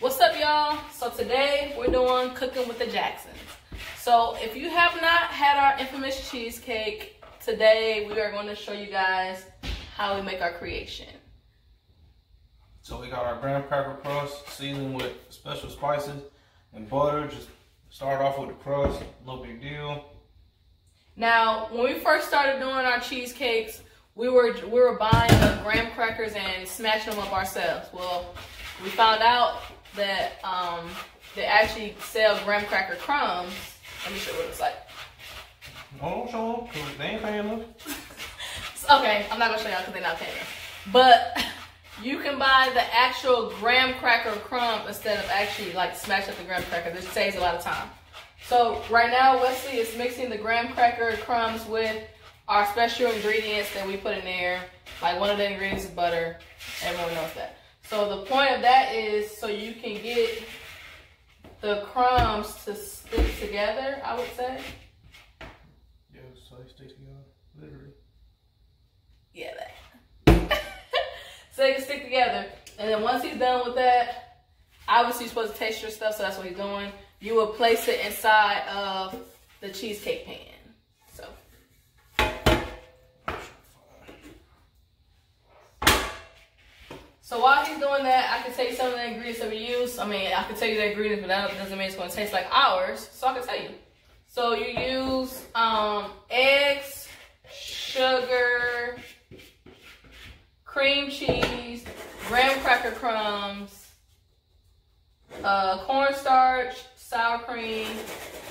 What's up, y'all? So today we're doing cooking with the Jacksons. So if you have not had our infamous cheesecake, today we are going to show you guys how we make our creation. So we got our graham cracker crust seasoned with special spices and butter. Just start off with the crust, no big deal. Now, when we first started doing our cheesecakes, we were we were buying the graham crackers and smashing them up ourselves. Well, we found out that um, they actually sell graham cracker crumbs. Let me show you what it's like. No, don't show them, because they ain't paying them. Okay, I'm not gonna show y'all because they're not paying us. But you can buy the actual graham cracker crumb instead of actually like smash up the graham cracker. This saves a lot of time. So right now Wesley is mixing the graham cracker crumbs with our special ingredients that we put in there. Like one of the ingredients is butter. Everyone knows that. So the point of that is so you can get the crumbs to stick together, I would say. Yeah, so they stick together, literally. Yeah, that. So they can stick together. And then once he's done with that, obviously you're supposed to taste your stuff, so that's what he's doing. You will place it inside of the cheesecake pan. So. So while he's doing that, I can tell you some of the ingredients that we use. I mean, I can tell you the ingredients, but that doesn't mean it's going to taste like ours. So I can tell you. So you use um, eggs, sugar, cream cheese, graham cracker crumbs, uh, cornstarch, sour cream,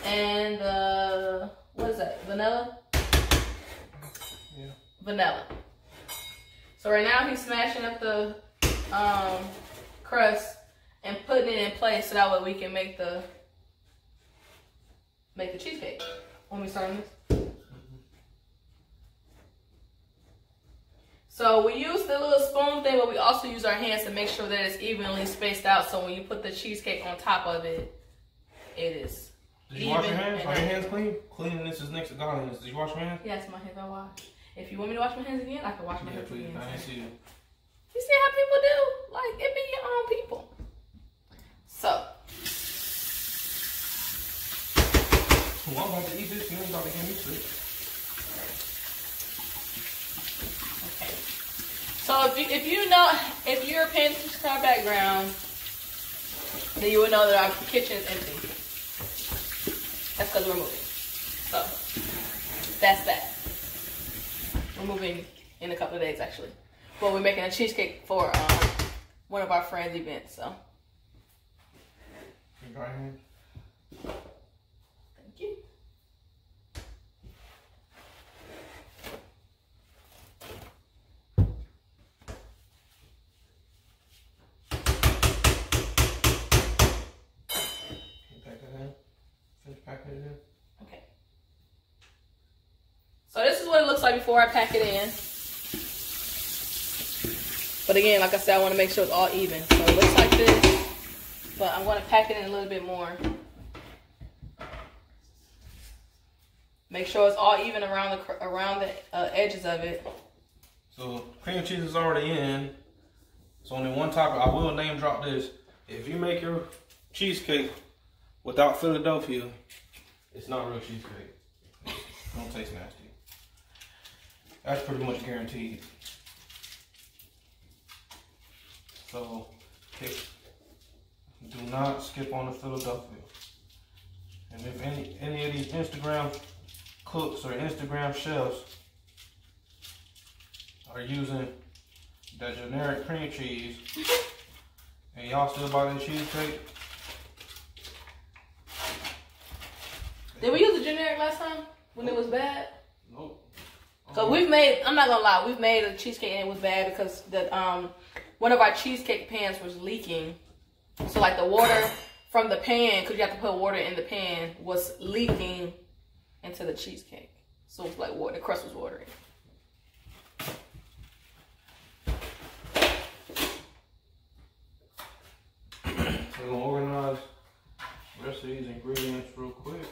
and uh, what is that? Vanilla. Yeah. Vanilla. So right now he's smashing up the um, crust and putting it in place so that way we can make the make the cheesecake. When we start this. So we use the little spoon thing, but we also use our hands to make sure that it's evenly spaced out. So when you put the cheesecake on top of it, it is. Did you wash your hands? Are your hands clean? Cleanliness is next to godliness. Did you wash your hands? Yes, my hands are washed. If you want me to wash my hands again, I can wash my Yeah, hands please. again. I didn't see you. You see how people do? Like it be your own people. So Well, I'm about to eat this. You ain't about to get me. okay. So if you if you know if you're a to our background, then you would know that our kitchen is empty. That's because we're moving. So that's that. We're moving in a couple of days actually. Well, we're making a cheesecake for um, one of our friends' events. So You dry hands? thank you. Can you pack that in? Finish packing it in? Okay. So this is what it looks like before I pack it in. But again, like I said, I want to make sure it's all even. So it looks like this, but I'm going to pack it in a little bit more. Make sure it's all even around the around the uh, edges of it. So cream cheese is already in. So only one topic. I will name drop this. If you make your cheesecake without Philadelphia, it's not real cheesecake. Don't taste nasty. That's pretty much guaranteed. So pick, do not skip on the Philadelphia. And if any any of these Instagram cooks or Instagram chefs are using that generic cream cheese and y'all still buy that cheesecake, Did we use the generic last time when it was bad? nope. So we've made. I'm not gonna lie. We've made a cheesecake and it was bad because the um one of our cheesecake pans was leaking. So like the water from the pan, because you have to put water in the pan, was leaking into the cheesecake. So it was like water. The crust was watery. We're gonna organize the rest of these ingredients real quick.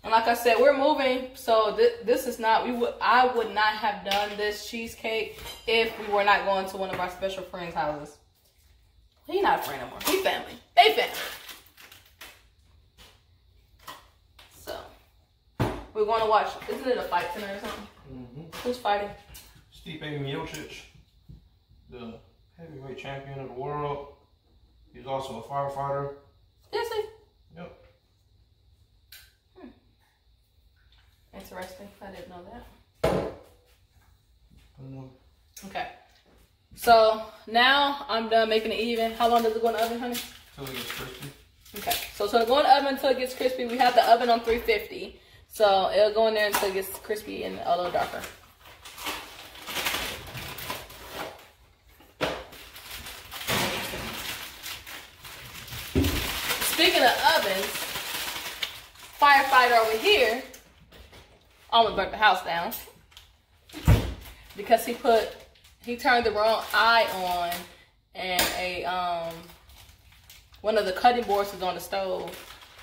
And like I said, we're moving, so th- this is not. We would. I would not have done this cheesecake if we were not going to one of our special friends' houses. He not a friend anymore. He family. They family. So we're going to watch. Isn't it a fight tonight or something? Mm-hmm. Who's fighting? Stipe Miocic, the heavyweight champion of the world. He's also a firefighter. Is he? Yep. Interesting. I didn't know that. I don't know. Okay. So now I'm done making it even. How long does it go in the oven, honey? Till it gets crispy. Okay. So it's gonna go in the oven until it gets crispy. We have the oven on 350. So it'll go in there until it gets crispy and a little darker. Speaking of ovens, firefighter over here almost burnt the house down because he put he turned the wrong eye on and a um one of the cutting boards was on the stove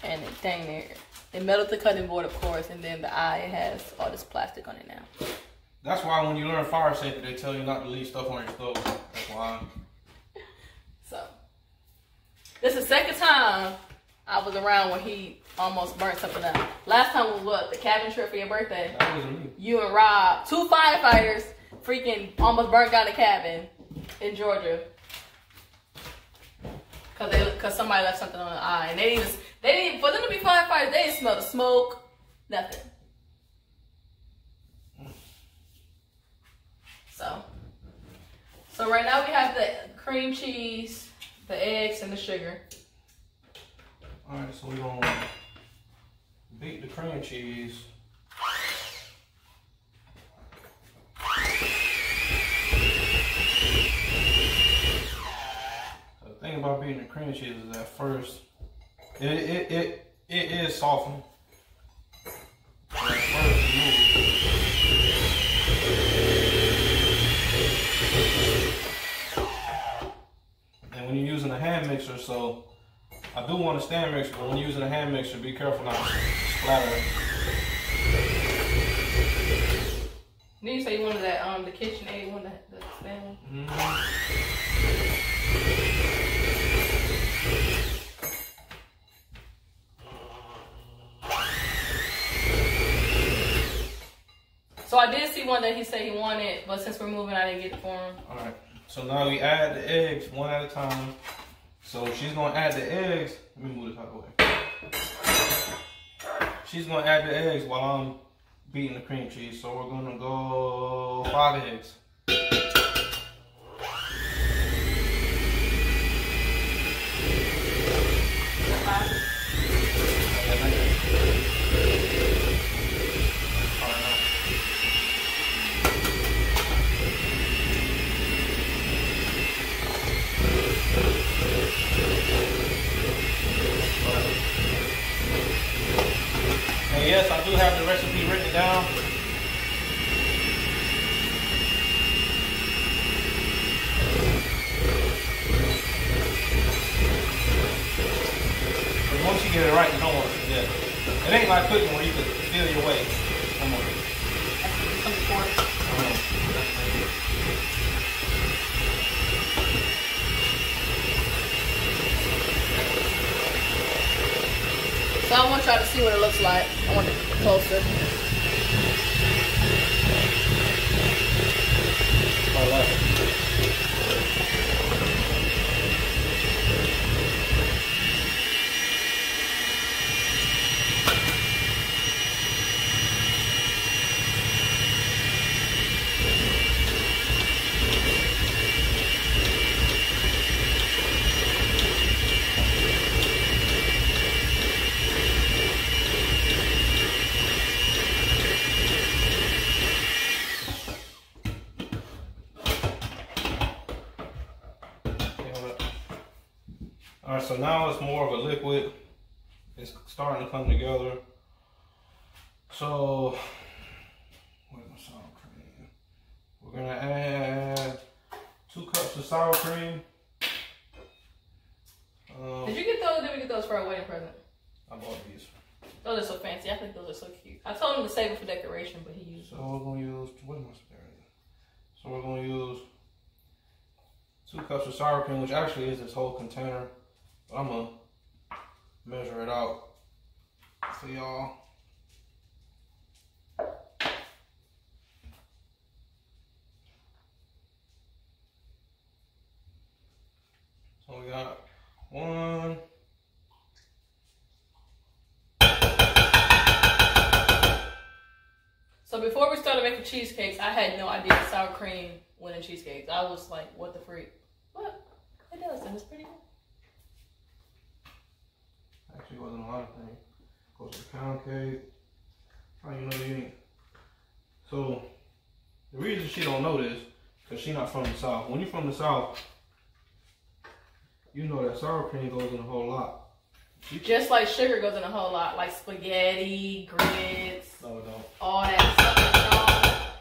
and it dang there it melted the cutting board of course and then the eye has all this plastic on it now That's why when you learn fire safety, they tell you not to leave stuff on your stove. That's why. so this is the second time i was around when he almost burnt something up last time was what the cabin trip for your birthday That wasn't me. you and rob two firefighters freaking almost burnt down the cabin in georgia Cause they, cause somebody left something on the eye, and they didn't, even- they didn't, for them to be firefighters, they didn't smell the smoke, nothing. So, so right now we have the cream cheese, the eggs, and the sugar. All right, so we're gonna beat the cream cheese. The thing about beating the cream cheese is that first, it it it, it is softened. And when you're using a hand mixer, so I do want a stand mixer, but when using a hand mixer, be careful not to splatter. Then you say you wanted that, um, the KitchenAid one, that, the stand one. Mhm. So I did see one that he said he wanted, but since we're moving, I didn't get it for him. All right. So now we add the eggs one at a time. So she's gonna add the eggs. Let me move this out of the way. She's gonna add the eggs while I'm beating the cream cheese. So we're gonna go five eggs. Yes, I do have the recipe written down. But once you get it right, you don't want to forget. It ain't like cooking where you can feel your way. Come on. Some pork. Come on. So I want y'all to see what it looks like. I want it closer. I like it. All right, so now it's more of a liquid. It's starting to come together. So, where's my sour cream? We're gonna add two cups of sour cream. Um, Did you get those? Did we get those for our wedding present? I bought these. Those are so fancy. I think those are so cute. I told him to save it for decoration, but he used. So we're gonna use what am I sparing? So we're gonna use two cups of sour cream, which actually is this whole container. But I'm gonna measure it out for y'all. So we got one. So before we started making cheesecakes, I had no idea sour cream went in cheesecakes. I was like, what the freak? What? It does, and it's pretty good. Actually, wasn't a lot of things. Goes to pound cake. How you know you ain't? So the reason she don't know this, cause she not from the south. When you from the south, you know that sour cream goes in a whole lot. Just like sugar goes in a whole lot, like spaghetti, grits, No, all that stuff.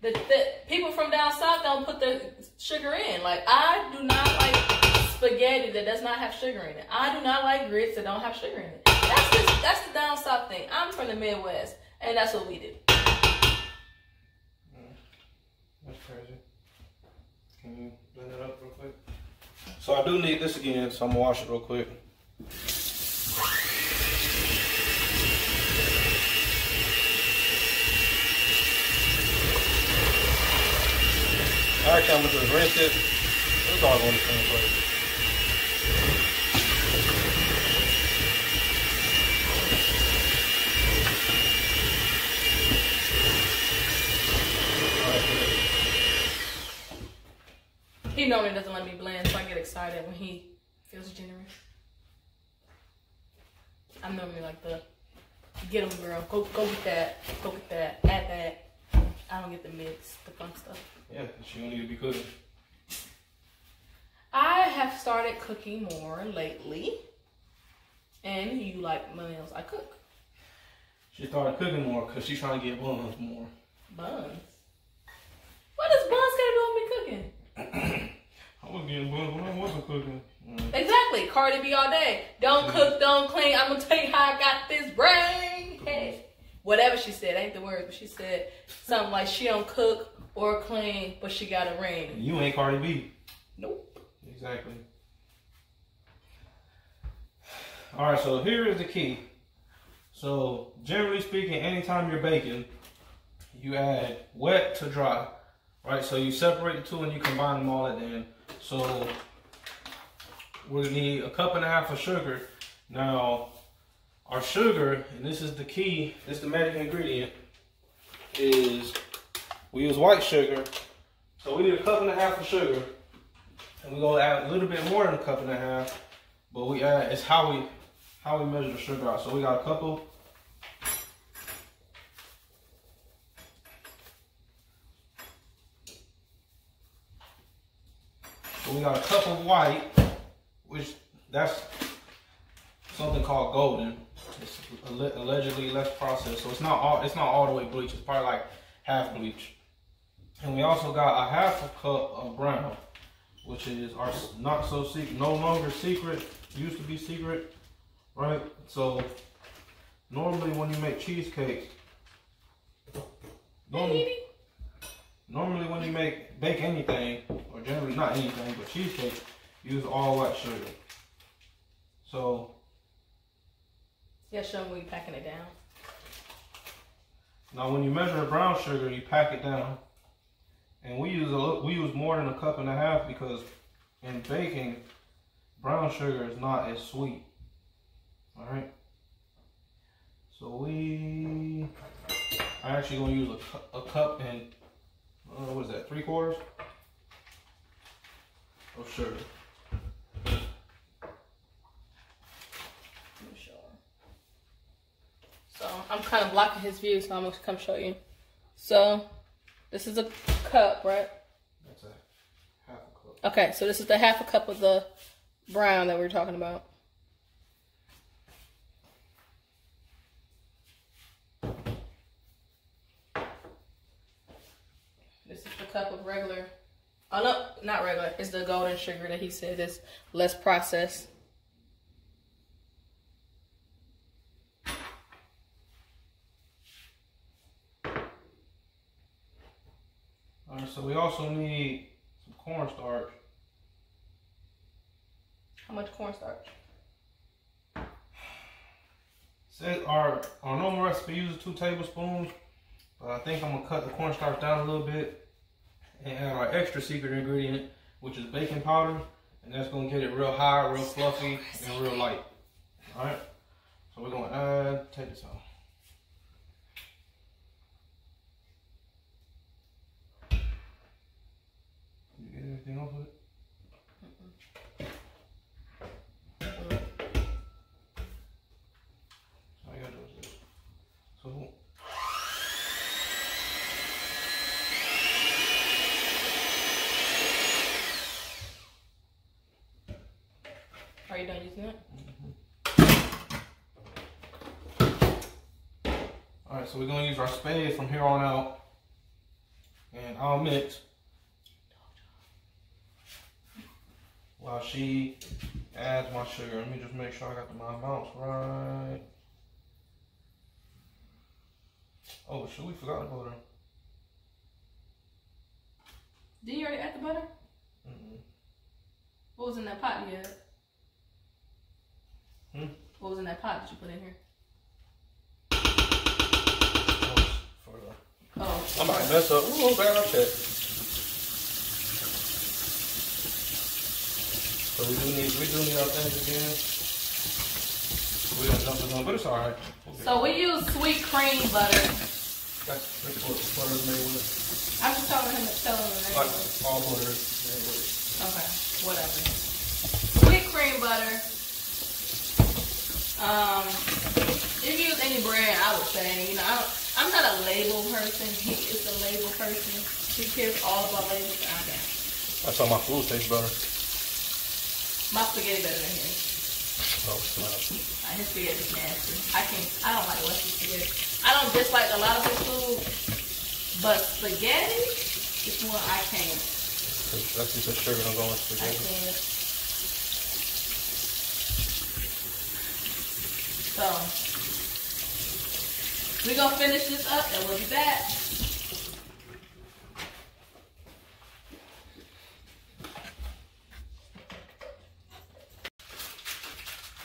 The, the people from down south don't put the sugar in. Like I do not like spaghetti that does not have sugar in it. I do not like grits that don't have sugar in it. That's just that's the down south thing. I'm from the Midwest, and that's what we do. That's crazy. Can you blend it up real quick? So I do need this again, so I'm gonna wash it real quick. Actually, I'm gonna just rinse it. It's all going to the same place. He normally doesn't let me blend, so I get excited when he feels generous. I'm normally like the get him girl, go go get that, go get that, add that. I don't get the mix, the fun stuff. Yeah, she don't need to be cooking. I have started cooking more lately, and you like my meals I cook She started cooking more because she's trying to get buns more. buns. What does buns got to do with me cooking? I was getting when I wasn't cooking. Mm. Exactly, Cardi B all day. Don't cook, don't clean. I'm gonna tell you how I got this brain. Hey, whatever she said, ain't the word, but she said something like she don't cook or clean, but she got a ring. You ain't Cardi B. Nope. Exactly. All right, so here is the key. So generally speaking, anytime you're baking, you add wet to dry, right? So you separate the two and you combine them all at the end. So we need a cup and a half of sugar. Now, our sugar, and this is the key, this is the magic ingredient, is we use white sugar. So we need a cup and a half of sugar. And we're gonna add a little bit more than a cup and a half, but we add it's how we how we measure the sugar out. So we got a couple. We got a cup of white, which that's something called golden. It's allegedly less processed, so it's not all it's not all the way bleach. It's probably like half bleach. And we also got a half a cup of brown which is our not so secret, no longer secret, used to be secret, right? So normally when you make cheesecakes, normally, normally when you make bake anything, or generally not anything, but cheesecake, use all white sugar. So Yeah, show me we packing it down. now when you measure brown sugar, you pack it down. And we use a little, we use more than a cup and a half because in baking, brown sugar is not as sweet. All right. So we, I actually gonna use a, a cup and uh, what is that? Three quarters. I'm sure. So I'm kind of blocking his view, so I'm gonna come show you. So this is a cup, right? That's a half a cup. Okay, so this is the half a cup of the brown that we were talking about. cup of regular, oh no, not regular, it's the golden sugar that he said is less processed. All right, so we also need some cornstarch. How much cornstarch? Says our oh, our normal recipe uses two tablespoons, but I think I'm gonna cut the cornstarch down a little bit and add our extra secret ingredient, which is baking powder, and that's gonna get it real high, real fluffy, and real light. All right. So we're gonna add. Take this out. You get anything off of it? All you gotta do is this. So Are you done using it? All right, so we're gonna use our spade from here on out, and I'll mix while she adds my sugar. Let me just make sure I got my amounts right. Oh, shoot, we forgot the butter. Did you already add the butter? Mm-mm. What was in that pot you had? Hmm? What was in that pot that you put in here? Was for Oh. I might mess up. Ooh, bad I check. So we do need we do need our things again. We got nothing on, but it's alright. So we use sweet cream butter. That's, that's what butter is made with. I'm just telling him telling him the name. Like all butter is made with. Okay, whatever. Sweet cream butter. Um, if you use any brand, I would say, you know, I don't, I'm not a label person. He is a label person. He cares all about labels. Okay. That's how my food tastes better. My spaghetti better than his. No, not. Uh, his spaghetti is nasty. I can't. I don't like Western spaghetti. I don't dislike a lot of his food, but spaghetti is one I can't. That's just a sugar don't go I spaghetti. can't. So we gonna finish this up and we'll be back.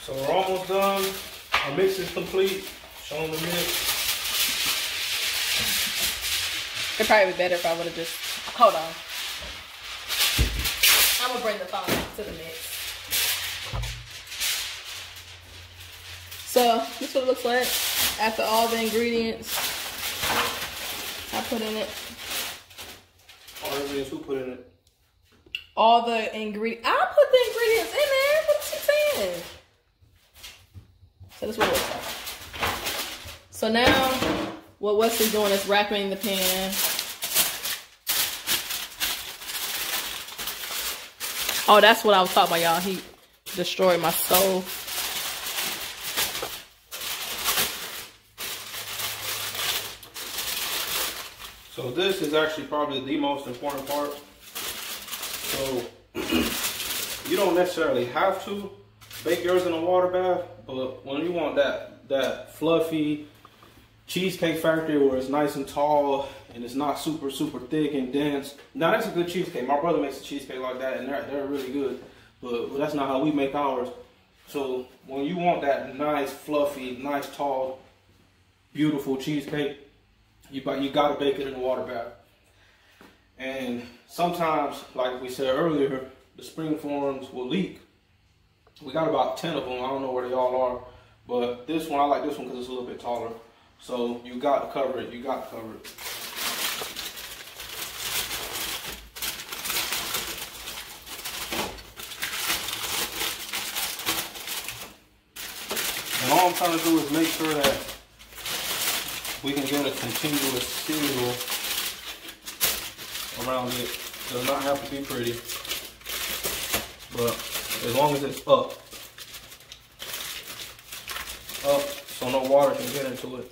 So we're almost done. Our mix is complete. Show them the mix. It'd probably be better if I would have just hold on. I'm gonna bring the phone to the mix. So this is what it looks like after all the ingredients I put in it. All the ingredients who put in it. All the ingredients. I put the ingredients in there. What is she saying? So this is what it looks like. So now, what Wesley's doing is wrapping the pan. Oh, that's what I was talking about, y'all. He destroyed my stove. So this is actually probably the most important part. So you don't necessarily have to bake yours in a water bath, but when you want that that fluffy cheesecake factory where it's nice and tall and it's not super super thick and dense. Now that's a good cheesecake. My brother makes a cheesecake like that and they're they're really good. But that's not how we make ours. So when you want that nice fluffy, nice tall, beautiful cheesecake, you but you gotta bake it in a water bath. And sometimes, like we said earlier, the spring forms will leak. We got about ten of them. I don't know where they all are, but this one I like this one because it's a little bit taller. So you got to cover it. You got to cover it. And all I'm trying to do is make sure that we can get a continuous seal around it. Does not have to be pretty, but as long as it's up, up, so no water can get into it.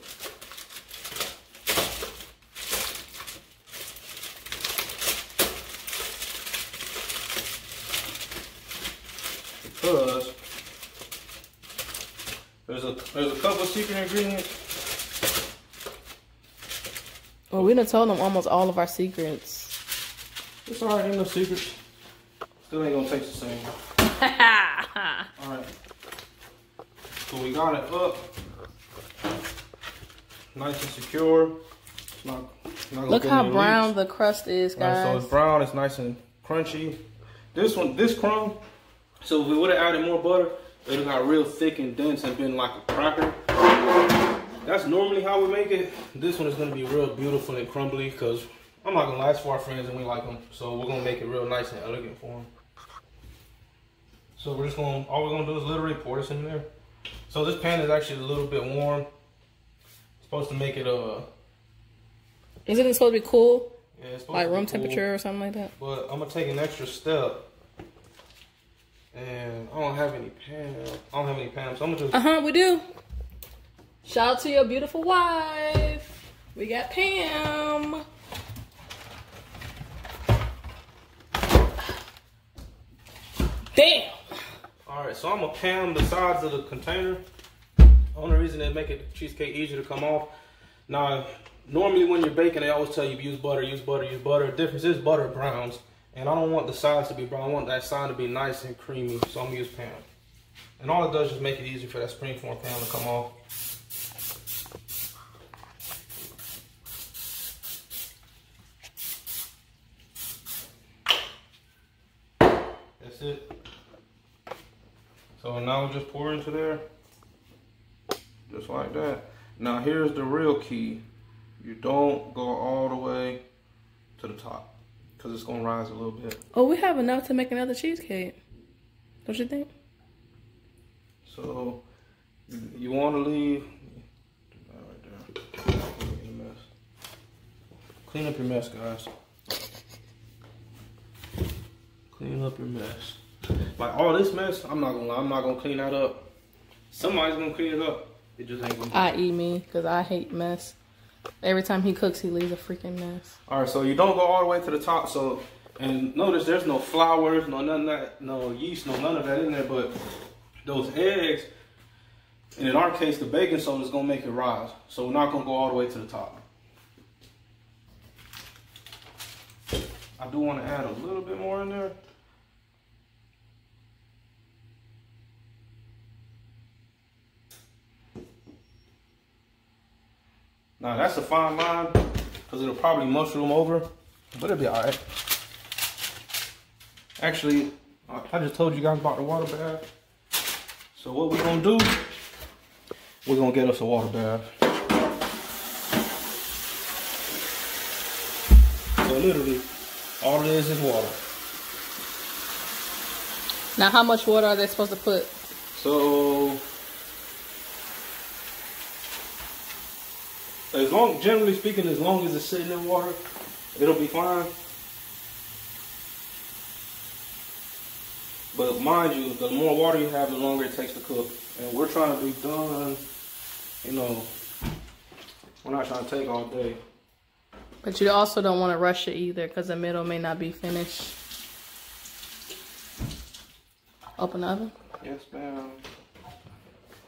Because there's a there's a couple secret ingredients Well, we done told them almost all of our secrets. It's alright, ain't no secrets. Still ain't gonna taste the same. Alright. So we got it up. Nice and secure. It's not, not Look how brown leaks. the crust is, Right, so it's brown, it's nice and crunchy. This one, this crumb, so if we would have added more butter, it would have got real thick and dense and been like a cracker. That's normally how we make it. This one is gonna be real beautiful and crumbly because I'm not gonna lie, it's for our friends and we like them. So we're gonna make it real nice and elegant for them. So we're just gonna, all we're gonna do is literally pour this in there. So this pan is actually a little bit warm. It's supposed to make it, uh, Isn't it supposed to be cool? yeah, it's supposed Like to be room cool. temperature or something like that? But I'm gonna take an extra step. And I don't have any Pam. I don't have any Pam, so I'm gonna just. Uh huh, we do. Shout out to your beautiful wife. We got Pam. Damn. All right, so I'm gonna Pam the sides of the container. Only reason they make it cheesecake easier to come off. Now, normally when you're baking, they always tell you use butter, use butter, use butter. The difference is butter browns, and I don't want the sides to be brown. I want that side to be nice and creamy, so I'm gonna use Pam. And all it does is make it easier for that springform pan to come off. It. So now we just pour into there. Just like that. Now here's the real key. You don't go all the way to the top. Cause it's gonna rise a little bit. Oh, we have enough to make another cheesecake. Don't you think? So you, you wanna leave right there. Clean a mess. Clean up your mess, guys. Clean up your mess. Like all this mess, I'm not gonna lie, I'm not gonna clean that up. Somebody's gonna clean it up. It just ain't gonna be. I.e. me, because I hate mess. Every time he cooks, he leaves a freaking mess. All right, so you don't go all the way to the top. So, and notice there's no flowers, no none of that, no yeast, no none of that in there. But those eggs, and in our case, the baking soda is gonna make it rise. So we're not gonna go all the way to the top. I do want to add a little bit more in there. Now that's a fine line because it'll probably mushroom over, but it'll be all right. Actually, I just told you guys about the water bath. So what we're gonna do, we're gonna get us a water bath. So literally, all it is is water. Now, how much water are they supposed to put? So as long, generally speaking, as long as it's sitting in water, it'll be fine. But mind you, the more water you have, the longer it takes to cook. And we're trying to be done, you know, we're not trying to take all day. But you also don't want to rush it either, because the middle may not be finished. Open the oven. Yes, ma'am.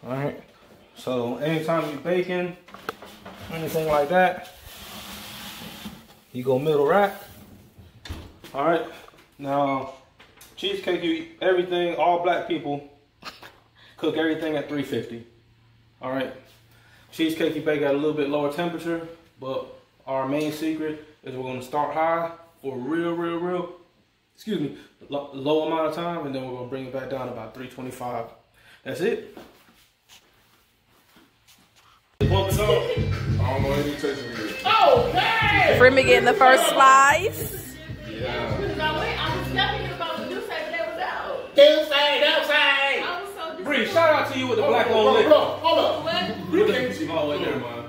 All right. So anytime you're baking, anything like that, you go middle rack. All right. Now, cheesecake, you everything. All black people cook everything at 350. All right. Cheesecake, you bake at a little bit lower temperature, but our main secret is we're gonna start high for real, real, real excuse me, low amount of time, and then we're gonna bring it back down to about 325. That's it. Pump it up. I don't know any tasting good. Okay. Remy getting the first slice. Yeah. No, wait, I was definitely about to do something that was out. D'ussé, do say. I was so Bree, shout out to you with the black on Hold liquor. up, hold up. What? With the, oh, wait, never mind.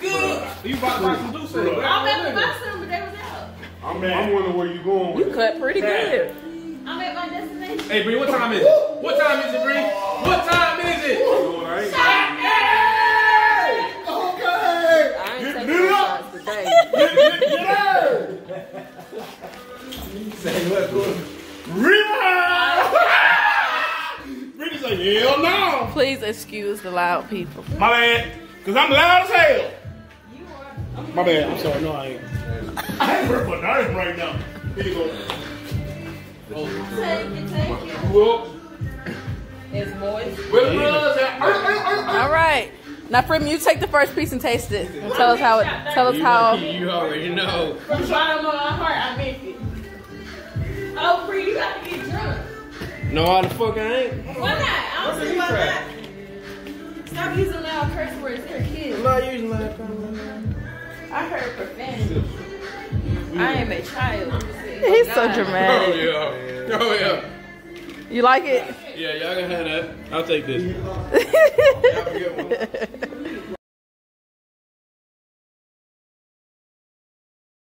Good. You about to buy some D'ussé? Bruh. black I'm on at liquor. my son, but they was out. I'm, I'm wondering where you going with it. Cut pretty good. I'm at my destination. Hey, Bree, what time is it? What time is it, Bree? What time Say what. Rewind. Brittany's like, hell no. Please excuse the loud people. My bad. Because I'm loud as hell. My bad. I'm sorry. No, I ain't. I ain't working for nerve right now. Here you go. Take it, take it. Whoop. It's moist. Where the brothers at? Ar, ar, ar, ar. All right. Now, Frim, you take the first piece and taste it. And tell us how it. Tell us how. You already know. From the bottom of my heart, I meant it. Oh, Free, you got to get drunk. No, how the fuck I ain't. Why not? I don't see why not. Stop using loud curse words. They're kids. I'm not using that. I heard profanity. I am a child. He's so oh, dramatic. Oh yeah. Oh yeah. You like it? Yeah, y'all can have that. I'll take this.